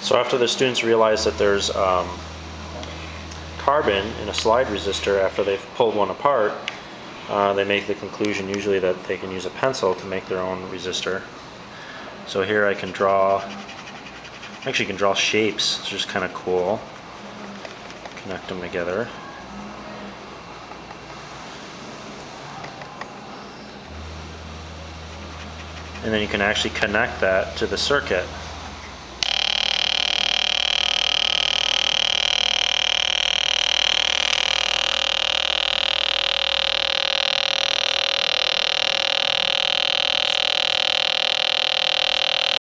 So after the students realize that there's um, carbon in a slide resistor after they've pulled one apart, uh, they make the conclusion usually that they can use a pencil to make their own resistor. So here I can draw, actually can draw shapes, it's just kind of cool. Connect them together. And then you can actually connect that to the circuit.